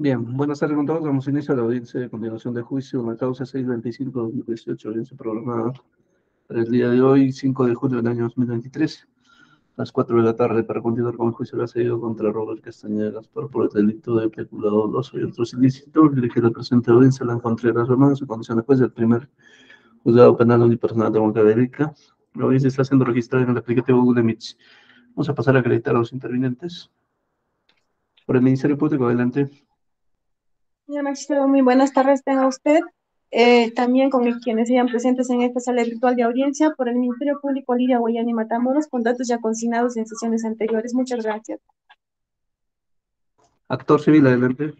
Bien, buenas tardes con todos. Damos inicio a la audiencia de continuación de juicio en la causa 625-2018, audiencia programada para el día de hoy, 5 de julio del año 2023, a las 4 de la tarde, para continuar con el juicio de seguido contra Robert Castañeda por el delito de peculado doloso y otros ilícitos. Dirige la presente audiencia la Contreras Román, su condición de juez del primer juzgado penal unipersonal de Monteverica. La audiencia está siendo registrada en el aplicativo Google Meet. Vamos a pasar a acreditar a los intervinientes. Por el Ministerio Público, adelante. Señor magistrado, muy buenas tardes tenga usted. Eh, también con quienes sean presentes en esta sala virtual de audiencia por el Ministerio Público Lidia Guayani Matamoros con datos ya consignados en sesiones anteriores. Muchas gracias. Actor civil, adelante.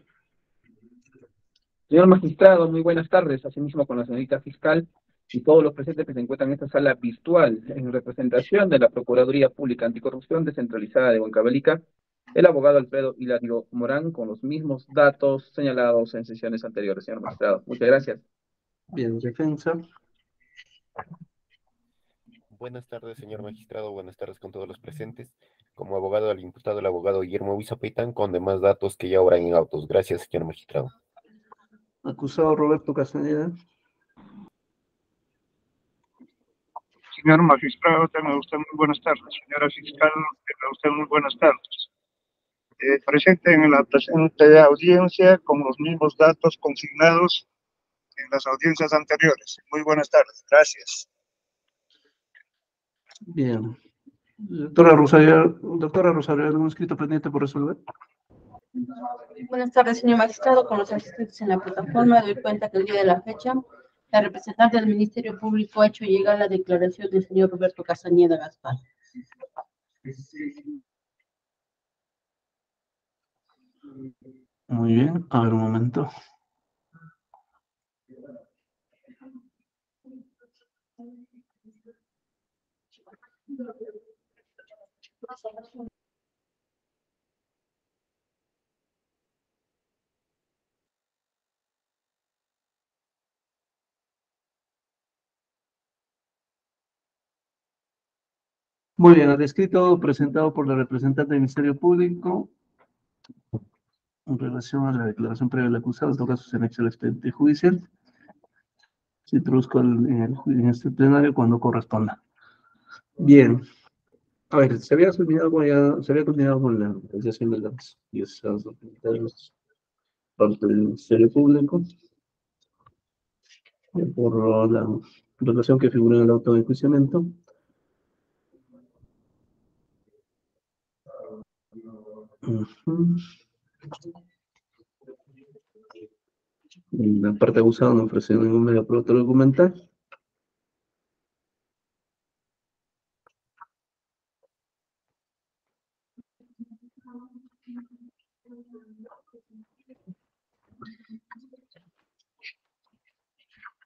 Señor magistrado, muy buenas tardes. Asimismo con la señorita fiscal y todos los presentes que se encuentran en esta sala virtual en representación de la Procuraduría Pública Anticorrupción Descentralizada de Huancavelica el abogado Alfredo Hilario Morán con los mismos datos señalados en sesiones anteriores, señor magistrado. Muchas gracias. Bien, defensa. Buenas tardes, señor magistrado. Buenas tardes con todos los presentes. Como abogado del imputado, el abogado Guillermo Huizapeitán, con demás datos que ya obran en autos. Gracias, señor magistrado. Acusado Roberto Castañeda. Señor magistrado, tenga usted muy buenas tardes. Señora fiscal, tenga usted muy buenas tardes. Eh, presente en la presente audiencia con los mismos datos consignados en las audiencias anteriores. Muy buenas tardes. Gracias. Bien. Doctora Rosario, doctora Rosario, ¿algún escrito pendiente por resolver? Buenas tardes, señor magistrado. Con los inscritos en la plataforma, doy cuenta que el día de la fecha, la representante del Ministerio Público ha hecho llegar la declaración del señor Roberto Casañeda Gaspar. Muy bien, a ver un momento. Muy bien, el escrito presentado por la representante del Ministerio Público en relación a la declaración previa del acusado, en todo caso se anexa judicial. Se introduzco en, en, este plenario cuando corresponda. Bien. A ver, se había terminado con, ya, se había terminado con la realización de las piezas documentales parte del Ministerio Público por la relación que figura en el auto de enjuiciamiento. Uh. La parte abusada no ofrece ningún medio producto documental.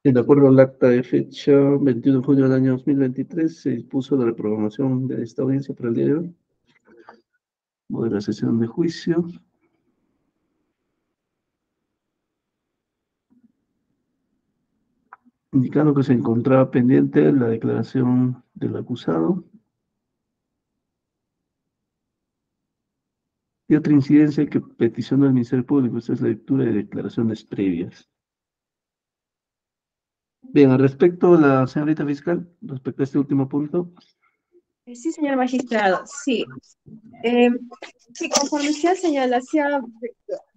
De acuerdo al acta de fecha 21 de junio del año 2023, se dispuso la reprogramación de esta audiencia para el día de hoy. Voy a la sesión de juicio. Indicando que se encontraba pendiente la declaración del acusado. Y otra incidencia que peticionó el Ministerio Público, esta es la lectura de declaraciones previas. Bien, al respecto, la señorita fiscal, respecto a este último punto. Sí, señor magistrado, sí. Eh, sí, conforme se ha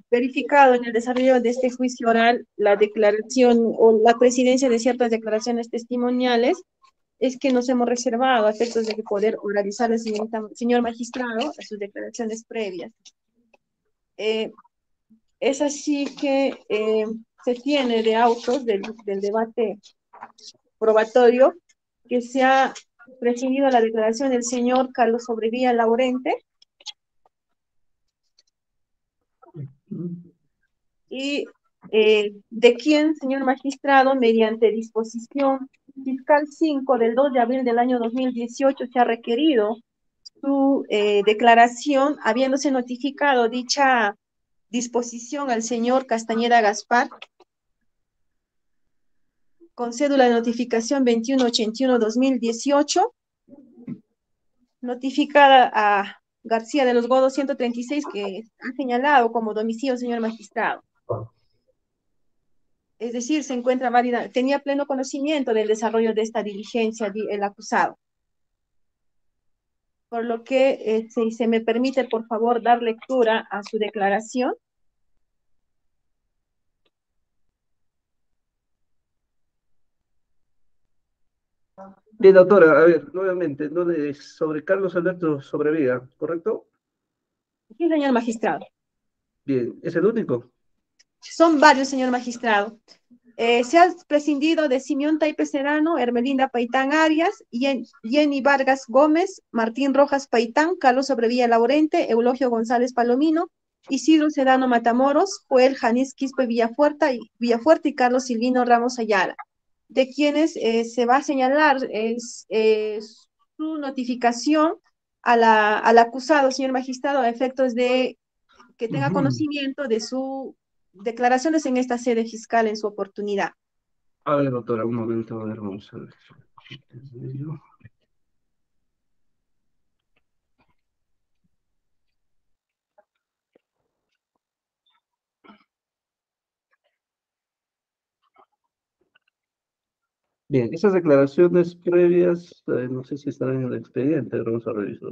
verificado en el desarrollo de este juicio oral la declaración o la presidencia de ciertas declaraciones testimoniales, es que nos hemos reservado a efectos de poder oralizar al señor, magistrado a sus declaraciones previas. Eh, es así que eh, se tiene de autos del, del debate probatorio que se ha prescindido la declaración del señor Carlos Sobrevía Laurente, y eh, de quien, señor magistrado, mediante disposición fiscal 5 del 2 de abril del año 2018 se ha requerido su eh, declaración, habiéndose notificado dicha disposición al señor Castañeda Gaspar, con cédula de notificación 2181-2018, notificada a García de los Godos 136 que ha señalado como domicilio, señor magistrado. Es decir, se encuentra válida, tenía pleno conocimiento del desarrollo de esta diligencia el acusado. Por lo que, eh, si se me permite, por favor, dar lectura a su declaración. Bien, doctora, a ver, nuevamente, sobre Carlos Alberto Sobrevía, ¿correcto? Sí, señor magistrado. Bien, ¿es el único? Son varios, señor magistrado. Eh, se ha prescindido de Simeón Taipe Serrano, Hermelinda Paitán Arias, Jenny Vargas Gómez, Martín Rojas Paitán, Carlos Sobrevía Laurente, Eulogio González Palomino, Isidro Sedano Matamoros, Joel Janis Quispe Villafuerte y, Villafuerte y Carlos Silvino Ramos Ayala de quienes eh, se va a señalar es, su notificación a la, al acusado, señor magistrado, a efectos de que tenga conocimiento de sus declaraciones en esta sede fiscal en su oportunidad. A ver, doctora, un momento, a ver, vamos a ver. Bien, esas declaraciones previas, eh, no sé si estarán en el expediente, vamos a revisar.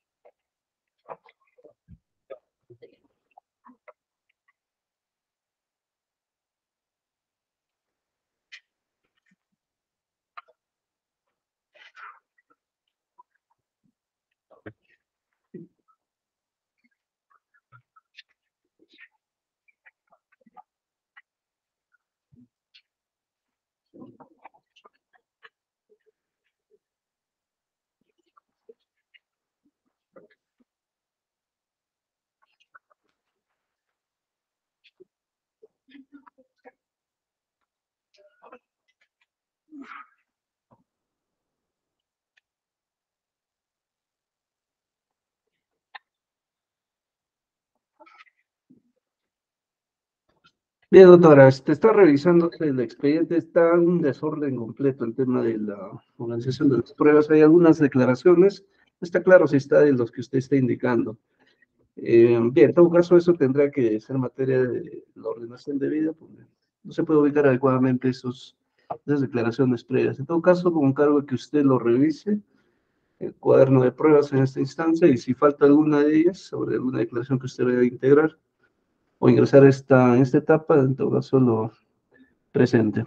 Bien, doctora, este, está revisando el expediente, está un desorden completo el tema de la organización de las pruebas. Hay algunas declaraciones, está claro si está de los que usted está indicando. Eh, bien, en todo caso, eso tendrá que ser materia de la ordenación de vida, porque no se puede ubicar adecuadamente esos, esas declaraciones previas. En todo caso, con cargo que usted lo revise, el cuaderno de pruebas en esta instancia, y si falta alguna de ellas, sobre alguna declaración que usted vaya a integrar, o ingresar esta, esta etapa, en todo caso lo presente.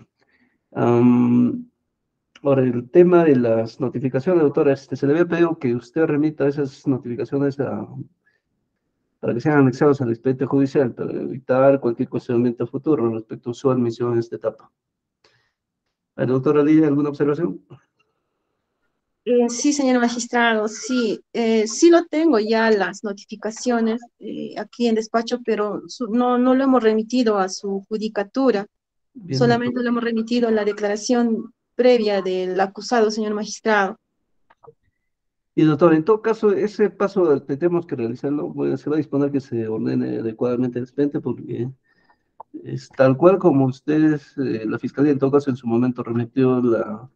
ahora, el tema de las notificaciones, doctora, este, se le había pedido que usted remita esas notificaciones para que sean anexados al expediente judicial, para evitar cualquier cuestionamiento futuro respecto a su admisión en esta etapa. Doctora Lidia, ¿alguna observación? Eh, sí, señor magistrado, sí, eh, sí lo tengo ya las notificaciones eh, aquí en despacho, pero no, no lo hemos remitido a su judicatura, solamente lo hemos remitido a la declaración previa del acusado, señor magistrado. Y doctor, en todo caso, ese paso tenemos que realizarlo, se va a disponer que se ordene adecuadamente el expediente porque es tal cual como ustedes, la Fiscalía en todo caso en su momento remitió la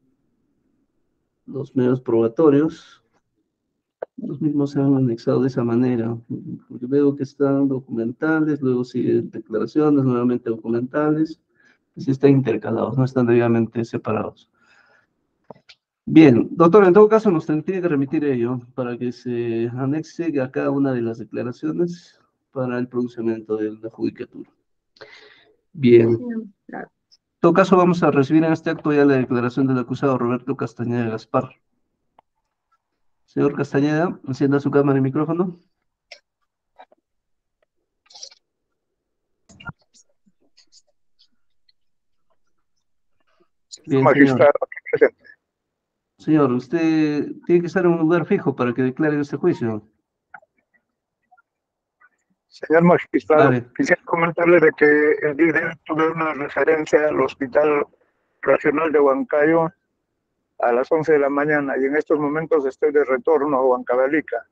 los medios probatorios, los mismos se han anexado de esa manera. Porque veo que están documentales, luego siguen declaraciones, nuevamente documentales, así están intercalados, no están debidamente separados. Bien, doctor, en todo caso nos tiene que remitir ello para que se anexe a cada una de las declaraciones para el pronunciamiento de la judicatura. Bien. En todo caso, vamos a recibir en este acto ya la declaración del acusado Roberto Castañeda Gaspar. Señor Castañeda, encienda su cámara y micrófono. Magistrado, señor. señor, usted tiene que estar en un lugar fijo para que declare este juicio. Señor magistrado, quisiera comentarle de que el día de hoy tuve una referencia al Hospital Regional de Huancayo a las 11 de la mañana y en estos momentos estoy de retorno a Huancavelica.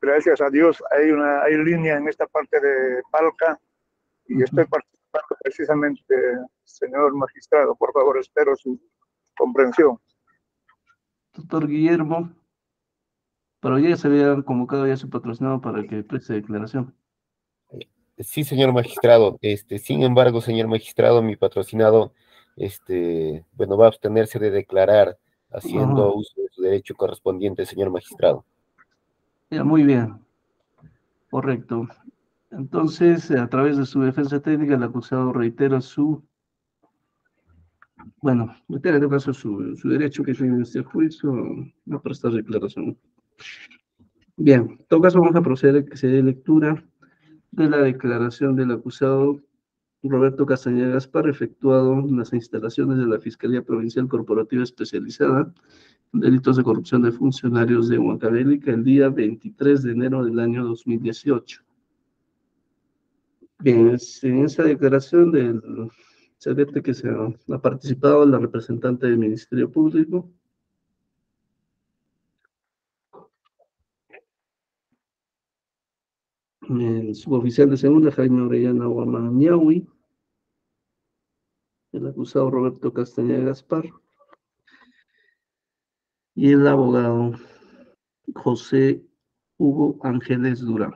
Gracias a Dios hay una hay línea en esta parte de Palca y estoy participando precisamente, señor magistrado. Por favor, espero su comprensión. Doctor Guillermo, pero ya se había convocado ya su patrocinado para que preste declaración. Sí, señor magistrado. Este, sin embargo, señor magistrado, mi patrocinado, este, bueno, va a abstenerse de declarar haciendo uso de su derecho correspondiente, señor magistrado. Ya, muy bien. Correcto. Entonces, a través de su defensa técnica, el acusado reitera su, bueno, reitera en este caso su, su derecho que tiene en este juicio a prestar declaración. Bien, en todo caso vamos a proceder a que se dé lectura de la declaración del acusado Roberto Castañeda Gaspar, efectuado en las instalaciones de la Fiscalía Provincial Corporativa Especializada en Delitos de Corrupción de Funcionarios de Huancavelica el día 23 de enero del año 2018. Bien, en esta declaración del, se que se ha participado la representante del Ministerio Público, el suboficial de segunda, Jaime Orellana Guamaniahui, el acusado Roberto Castañeda Gaspar, y el abogado José Hugo Ángeles Durán.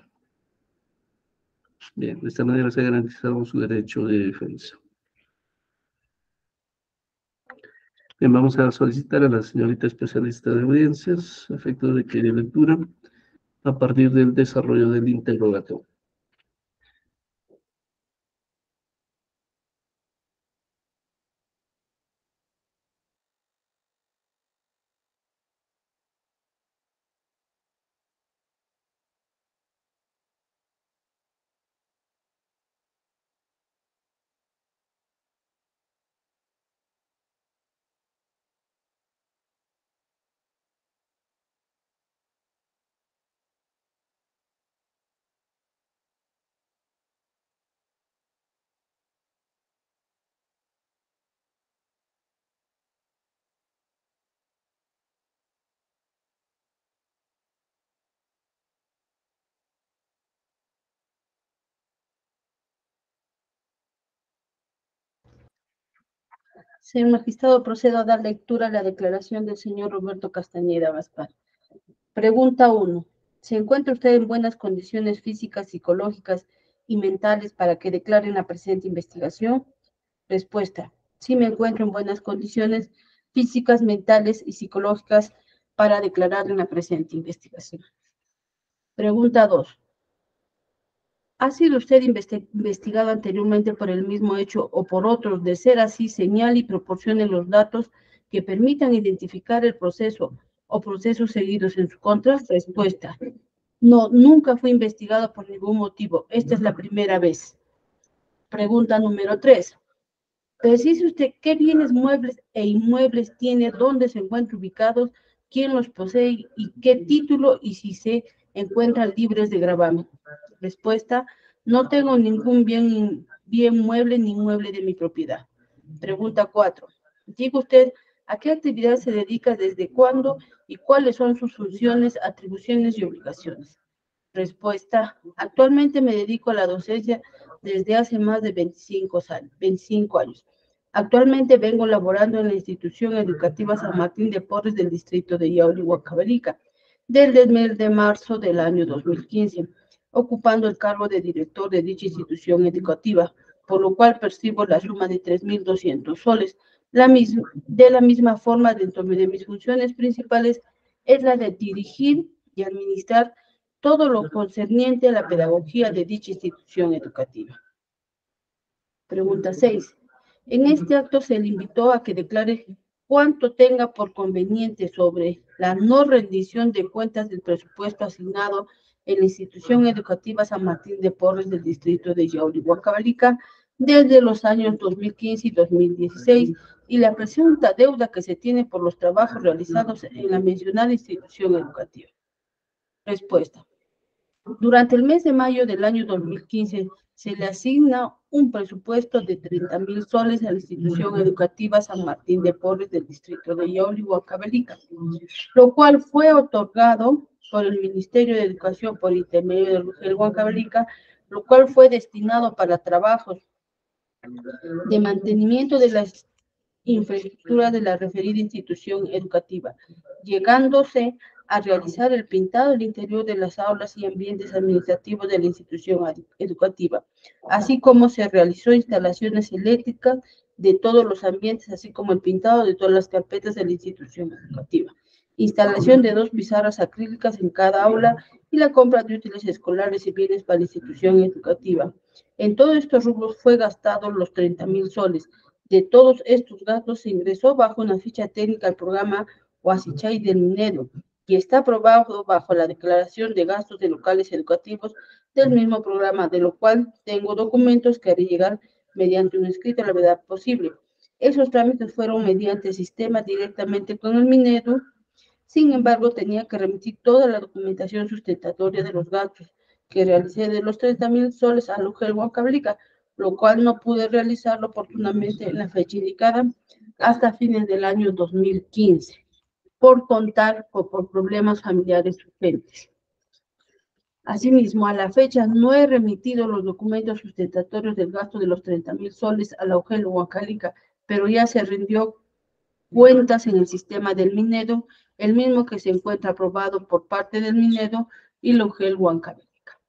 Bien, de esta manera se ha garantizado su derecho de defensa. Bien, vamos a solicitar a la señorita especialista de audiencias, a efecto de que lectura, a partir del desarrollo del interrogatorio. Señor magistrado, procedo a dar lectura a la declaración del señor Roberto Castañeda Gaspar. Pregunta 1. ¿Se encuentra usted en buenas condiciones físicas, psicológicas y mentales para que declare en la presente investigación? Respuesta. Sí me encuentro en buenas condiciones físicas, mentales y psicológicas para declarar en la presente investigación. Pregunta 2. ¿Ha sido usted investi- investigado anteriormente por el mismo hecho o por otros? De ser así, señale y proporcione los datos que permitan identificar el proceso o procesos seguidos en su contra. Respuesta. No, nunca fui investigado por ningún motivo. Esta es la primera vez. Pregunta número 3. Precise usted qué bienes muebles e inmuebles tiene, dónde se encuentran ubicados, quién los posee y qué título y si se encuentran libres de gravamen. Respuesta, no tengo ningún bien, mueble ni inmueble de mi propiedad. Pregunta 4. Diga usted, ¿a qué actividad se dedica, desde cuándo y cuáles son sus funciones, atribuciones y obligaciones? Respuesta, actualmente me dedico a la docencia desde hace más de 25 años. 25 años. Actualmente vengo laborando en la institución educativa San Martín de Porres del distrito de Yauli, Huancavelica, desde el mes de marzo del año 2015, ocupando el cargo de director de dicha institución educativa, por lo cual percibo la suma de 3.200 soles. La de la misma forma, dentro de mis funciones principales es la de dirigir y administrar todo lo concerniente a la pedagogía de dicha institución educativa. Pregunta 6. En este acto se le invitó a que declare cuánto tenga por conveniente sobre la no rendición de cuentas del presupuesto asignado en la institución educativa San Martín de Porres del distrito de Yauli, Huancavelica, desde los años 2015 y 2016 y la presunta deuda que se tiene por los trabajos realizados en la mencionada institución educativa. Respuesta. Durante el mes de mayo del año 2015 se le asigna un presupuesto de 30 mil soles a la institución educativa San Martín de Porres del distrito de Yauli, Huancavelica, lo cual fue otorgado por el Ministerio de Educación por intermedio del Huancavelica, lo cual fue destinado para trabajos de mantenimiento de la infraestructura de la referida institución educativa, llegándose a realizar el pintado del interior de las aulas y ambientes administrativos de la institución educativa, así como se realizó instalaciones eléctricas de todos los ambientes, así como el pintado de todas las carpetas de la institución educativa, instalación de dos pizarras acrílicas en cada aula y la compra de útiles escolares y bienes para la institución educativa. En todos estos rubros fue gastado los 30 mil soles. De todos estos gastos se ingresó bajo una ficha técnica al programa Huasichay del Minedo, y está aprobado bajo la declaración de gastos de locales educativos del mismo programa, de lo cual tengo documentos que haré llegar mediante un escrito a la verdad posible. Esos trámites fueron mediante sistema directamente con el Minedu, sin embargo, tenía que remitir toda la documentación sustentatoria de los gastos que realicé de los 30 mil soles a Lugel Huancablica, lo cual no pude realizarlo oportunamente en la fecha indicada hasta fines del año 2015 por contar o por problemas familiares urgentes. Asimismo, a la fecha no he remitido los documentos sustentatorios del gasto de los 30 mil soles a la UGEL Huancalica, pero ya se rindió cuentas en el sistema del Minedo, el mismo que se encuentra aprobado por parte del Minedo y la UGEL Huancalica.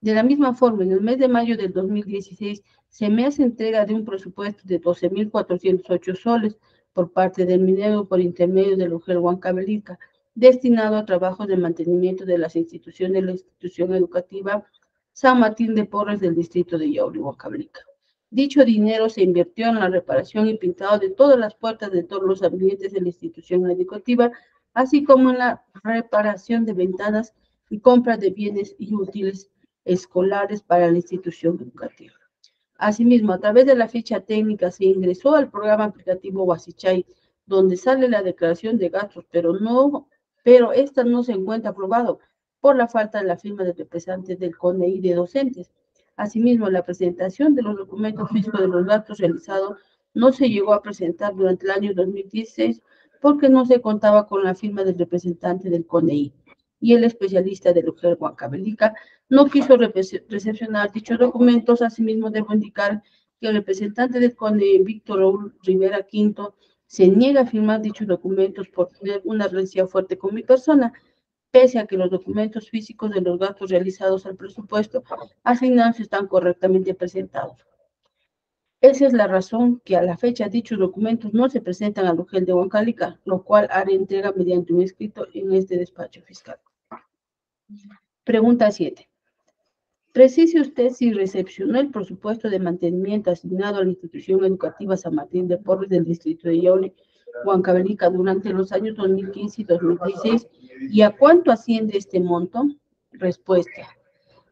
De la misma forma, en el mes de mayo del 2016 se me hace entrega de un presupuesto de 12.408 soles por parte del minero por intermedio del Ujel Huancavelica, destinado a trabajos de mantenimiento de las instituciones de la institución educativa San Martín de Porres del distrito de Yauri, Huancavelica. Dicho dinero se invirtió en la reparación y pintado de todas las puertas de todos los ambientes de la institución educativa, así como en la reparación de ventanas y compra de bienes y útiles escolares para la institución educativa. Asimismo, a través de la ficha técnica se ingresó al programa aplicativo Wasichay, donde sale la declaración de gastos, pero no, pero esta no se encuentra aprobado por la falta de la firma de representantes del CONEI de docentes. Asimismo, la presentación de los documentos físicos de los gastos realizados no se llegó a presentar durante el año 2016 porque no se contaba con la firma del representante del CONEI y el especialista de Juan Huancavelica no quiso recepcionar dichos documentos. Asimismo, debo indicar que el representante del conde Víctor Raúl Rivera Quinto se niega a firmar dichos documentos por tener una relación fuerte con mi persona, pese a que los documentos físicos de los gastos realizados al presupuesto asignados están correctamente presentados. Esa es la razón que a la fecha dichos documentos no se presentan al UGEL de Huancalica, lo cual haré entrega mediante un escrito en este despacho fiscal. Pregunta 7. Precise usted si recepcionó el presupuesto de mantenimiento asignado a la institución educativa San Martín de Porres del distrito de Yauli, Huancavelica, durante los años 2015 y 2016, y a cuánto asciende este monto? Respuesta.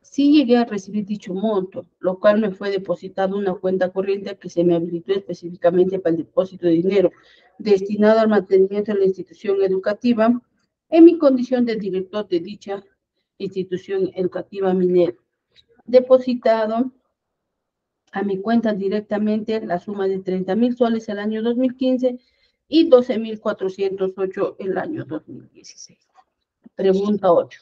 Sí llegué a recibir dicho monto, lo cual me fue depositado en una cuenta corriente que se me habilitó específicamente para el depósito de dinero destinado al mantenimiento de la institución educativa en mi condición de director de dicha institución educativa minera depositado a mi cuenta directamente la suma de 30 mil soles el año 2015 y 12 mil 408 el año 2016. Pregunta 8.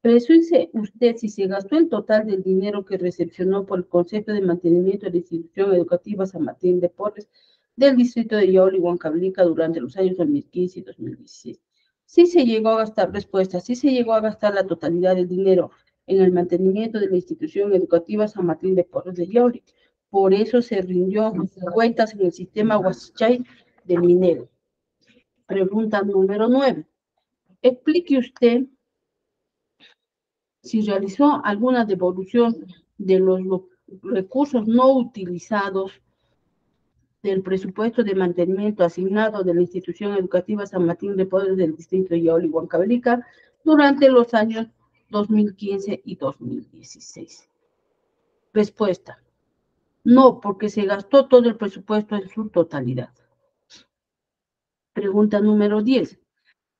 Presume usted si se gastó el total del dinero que recepcionó por el concepto de mantenimiento de la institución educativa San Martín de Porres del distrito de Yauli, Huancablica durante los años 2015 y 2016. Si se llegó a gastar, respuesta, si se llegó a gastar la totalidad del dinero en el mantenimiento de la institución educativa San Martín de Porres de Yauri. Por eso se rindió cuentas en el sistema Huaschay del minero. Pregunta número 9. Explique usted si realizó alguna devolución de los recursos no utilizados del presupuesto de mantenimiento asignado de la institución educativa San Martín de Porres del distrito de Yauli, Huancavelica, durante los años 2015 y 2016. Respuesta. No, porque se gastó todo el presupuesto en su totalidad. Pregunta número 10.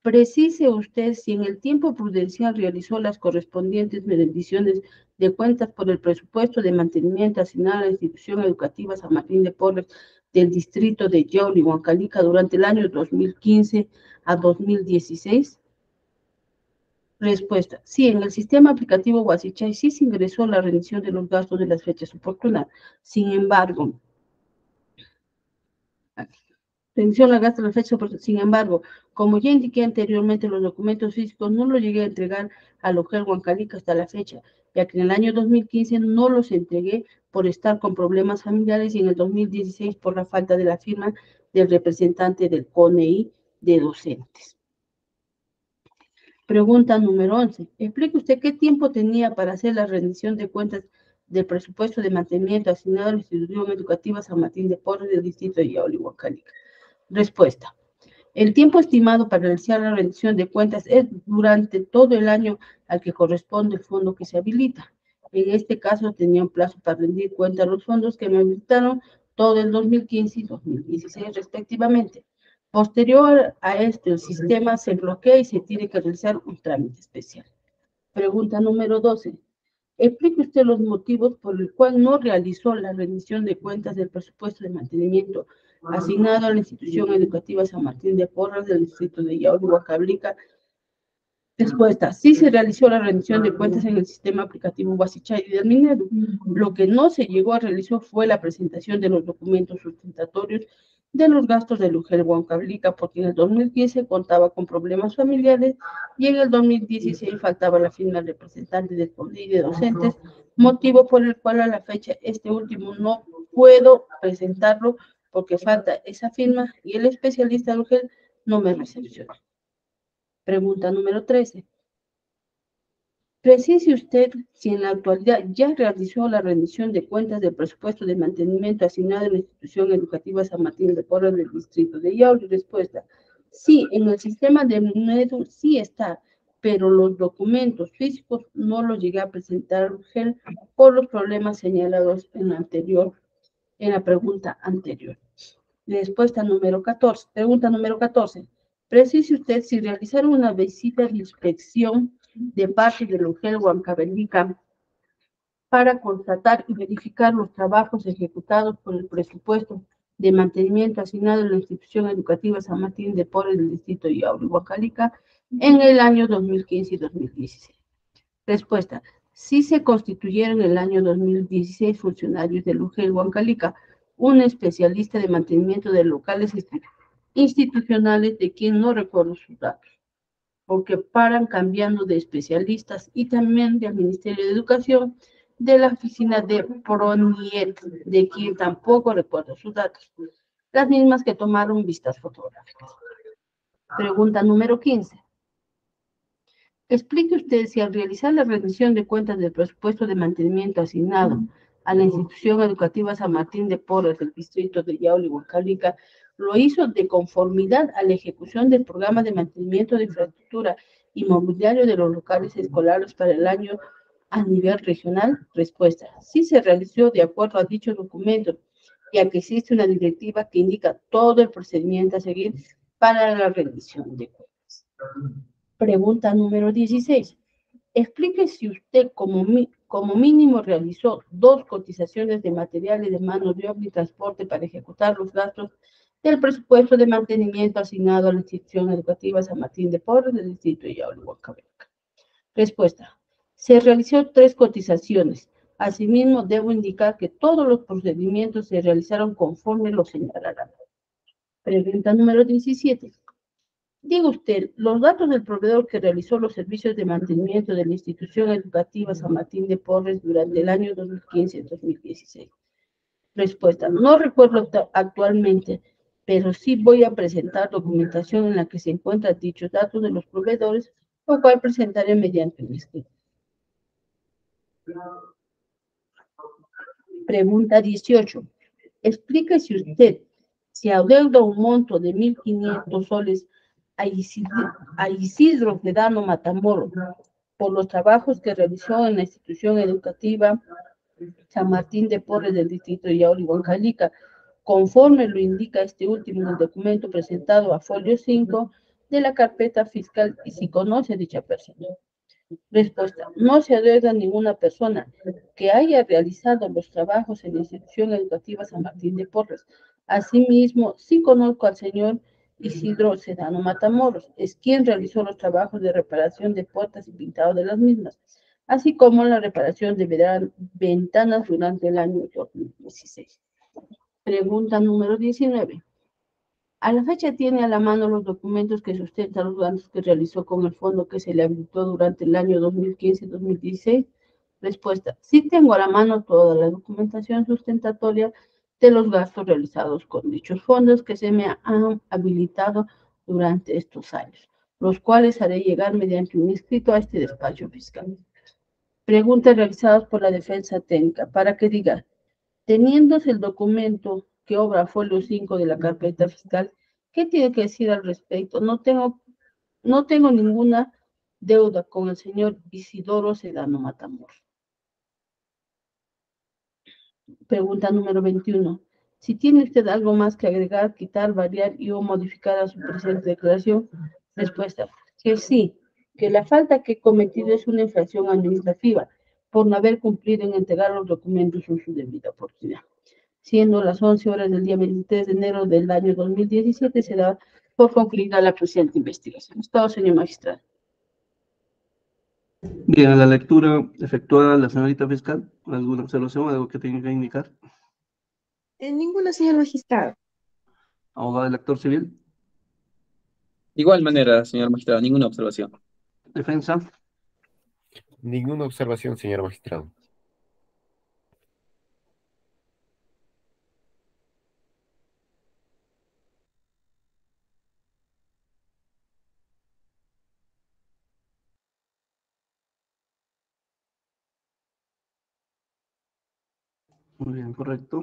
Precise usted si en el tiempo prudencial realizó las correspondientes rendiciones de cuentas por el presupuesto de mantenimiento asignado a la institución educativa San Martín de Porres del distrito de Yauli, Huancalica, durante el año 2015 a 2016? Respuesta. Sí, en el sistema aplicativo Huasichay sí se ingresó la rendición de los gastos de las fechas oportunas. Sin embargo, rendición la gasto de fechas oportunas. Sin embargo, como ya indiqué anteriormente, los documentos físicos no los llegué a entregar al Ojel Huancalica hasta la fecha, ya que en el año 2015 no los entregué por estar con problemas familiares y en el 2016 por la falta de la firma del representante del CONEI de docentes. Pregunta número 11. Explique usted qué tiempo tenía para hacer la rendición de cuentas del presupuesto de mantenimiento asignado a la institución educativa San Martín de Porres del distrito de Yauli, Huancalica. Respuesta. El tiempo estimado para realizar la rendición de cuentas es durante todo el año al que corresponde el fondo que se habilita. En este caso tenía un plazo para rendir cuenta a los fondos que me habilitaron todo el 2015 y 2016 respectivamente. Posterior a esto, el sistema se bloquea y se tiene que realizar un trámite especial. Pregunta número 12. Explique usted los motivos por el cual no realizó la rendición de cuentas del presupuesto de mantenimiento asignado a la institución educativa San Martín de Porras del distrito de Yauri, Huacablica. Respuesta. Sí se realizó la rendición de cuentas en el sistema aplicativo Huasichay del Minedo. Lo que no se llegó a realizar fue la presentación de los documentos sustentatorios de los gastos de Lugel Huancablica, porque en el 2015 contaba con problemas familiares y en el 2016 faltaba la firma del representante del Colegio de Docentes, motivo por el cual a la fecha este último no puedo presentarlo porque falta esa firma y el especialista Lugel no me recepciona. Pregunta número 13. Precise usted si en la actualidad ya realizó la rendición de cuentas del presupuesto de mantenimiento asignado a la institución educativa San Martín de Porras del distrito de Yauli. Respuesta. Sí, en el sistema de MEDU sí está, pero los documentos físicos no los llegué a presentar UGEL por los problemas señalados en la anterior, en la pregunta anterior. Respuesta número 14. Pregunta número 14. Precise usted si realizaron una visita de inspección de parte del UGEL Huancavelica para constatar y verificar los trabajos ejecutados por el presupuesto de mantenimiento asignado a la institución educativa San Martín de Porres del distrito de Yauri, Huancalica, en el año 2015 y 2016. Respuesta. Sí se constituyeron en el año 2016 funcionarios del UGEL Huancalica, un especialista de mantenimiento de locales institucionales de quien no recuerdo sus datos porque paran cambiando de especialistas y también del Ministerio de Educación, de la oficina de PRONIET, de quien tampoco recuerdo sus datos, las mismas que tomaron vistas fotográficas. Pregunta número 15. Explique usted si al realizar la rendición de cuentas del presupuesto de mantenimiento asignado a la institución educativa San Martín de Porres del distrito de Yauli, Huancalica, lo hizo de conformidad a la ejecución del programa de mantenimiento de infraestructura inmobiliario de los locales escolares para el año a nivel regional? Respuesta. Sí se realizó de acuerdo a dicho documento, ya que existe una directiva que indica todo el procedimiento a seguir para la rendición de cuentas. Pregunta número 16. Explique si usted como, como mínimo realizó dos cotizaciones de materiales de mano de obra y transporte para ejecutar los gastos del presupuesto de mantenimiento asignado a la institución educativa San Martín de Porres del distrito de Yauli, Respuesta. Se realizó tres cotizaciones. Asimismo, debo indicar que todos los procedimientos se realizaron conforme lo señalarán. Pregunta número 17. Diga usted, los datos del proveedor que realizó los servicios de mantenimiento de la institución educativa San Martín de Porres durante el año 2015-2016. Respuesta. No recuerdo actualmente pero sí voy a presentar documentación en la que se encuentran dichos datos de los proveedores, lo cual presentaré mediante un escrito. Pregunta 18. Explique si usted se adeuda un monto de 1.500 soles a Isidro, a Isidro Fedano Matamoro por los trabajos que realizó en la institución educativa San Martín de Porres del distrito de Yauli, Huancalica, conforme lo indica este último en el documento presentado a folio 5 de la carpeta fiscal y si conoce a dicha persona. Respuesta. No se adeuda ninguna persona que haya realizado los trabajos en la institución educativa San Martín de Porres. Asimismo, sí conozco al señor Isidro Sedano Matamoros, es quien realizó los trabajos de reparación de puertas y pintado de las mismas, así como la reparación de ventanas durante el año 2016. Pregunta número 19. A la fecha tiene a la mano los documentos que sustentan los gastos que realizó con el fondo que se le habilitó durante el año 2015-2016. Respuesta. Sí tengo a la mano toda la documentación sustentatoria de los gastos realizados con dichos fondos que se me han habilitado durante estos años, los cuales haré llegar mediante un escrito a este despacho fiscal. Preguntas realizadas por la defensa técnica para que diga, teniéndose el documento que obra folio 5 de la carpeta fiscal. ¿Qué tiene que decir al respecto? No tengo, no tengo ninguna deuda con el señor Isidoro Sedano Matamoros. Pregunta número 21. Si tiene usted algo más que agregar, quitar, variar y o modificar a su presente declaración, respuesta que sí, que la falta que he cometido es una infracción administrativa por no haber cumplido en entregar los documentos en su debida oportunidad siendo las 11 horas del día 23 de enero del año 2017, se da por concluida la presente investigación. Estado, señor magistrado. Bien, la lectura efectuada la señorita fiscal, ¿alguna observación o algo que tenga que indicar? En ninguna, señor magistrado. Abogado del actor civil. igual manera, señor magistrado, ninguna observación. Defensa. Ninguna observación, señor magistrado. Muy bien, correcto.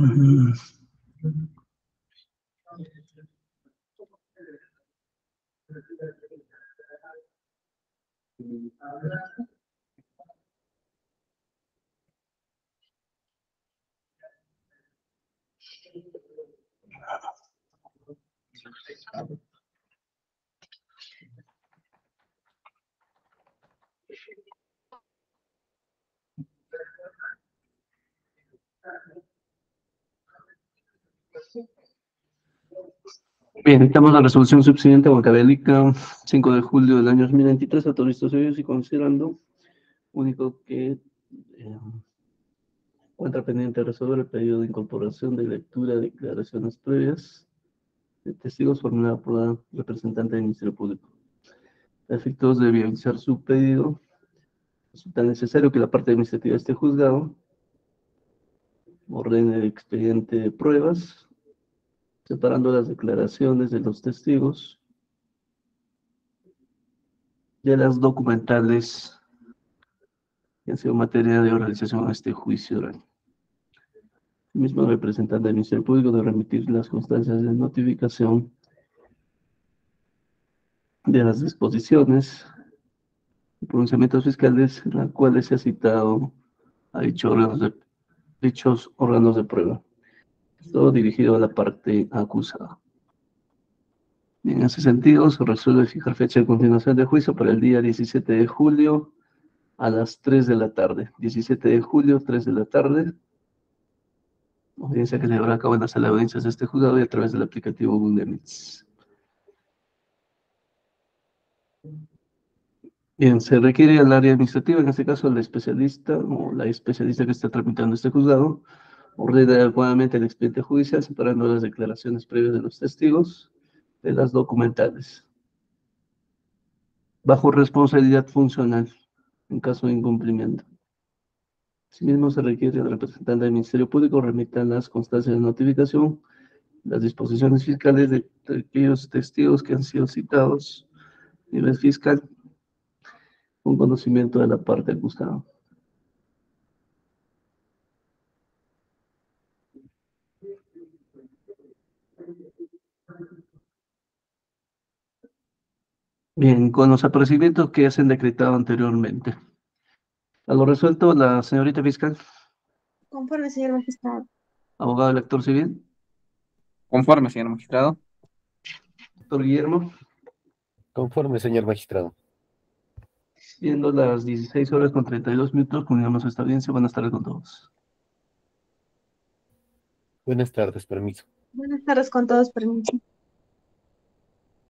Uhum. Thank you. Bien, estamos en la resolución subsiguiente Huancabelica, 5 de julio del año 2023, a todos estos y considerando, único que eh, encuentra pendiente de resolver el pedido de incorporación de lectura de declaraciones previas de testigos formulado por la representante del Ministerio Público. A efectos de viabilizar su pedido, resulta necesario que la parte administrativa de este juzgado ordene el expediente de pruebas separando las declaraciones de los testigos de las documentales que han sido materia de oralización a este juicio oral. El mismo representante del Ministerio Público debe remitir las constancias de notificación de las disposiciones y pronunciamientos fiscales en las cuales se ha citado a dichos órganos de, dichos órganos de prueba todo dirigido a la parte acusada. En ese sentido, se resuelve fijar fecha de continuación de juicio para el día 17 de julio a las 3 de la tarde. 17 de julio, 3 de la tarde. Audiencia que se llevará a cabo en la sala de audiencias de este juzgado y a través del aplicativo Meets. Bien, se requiere al área administrativa, en este caso el especialista o la especialista que está tramitando este juzgado, ordena adecuadamente el expediente judicial separando las declaraciones previas de los testigos de las documentales. Bajo responsabilidad funcional, en caso de incumplimiento. Asimismo, se requiere al representante del Ministerio Público remita las constancias de notificación, las disposiciones fiscales de aquellos testigos que han sido citados a nivel fiscal, con conocimiento de la parte acusada. Bien, con los apercibimientos que ya se han decretado anteriormente. A lo resuelto, la señorita fiscal, Conforme, señor magistrado. abogado del actor civil, Conforme, señor magistrado. doctor Guillermo, Conforme, señor magistrado. siendo las 16 horas con 32 minutos, culminamos esta audiencia. Buenas tardes con todos. Buenas tardes, permiso. Buenas tardes con todos, permiso.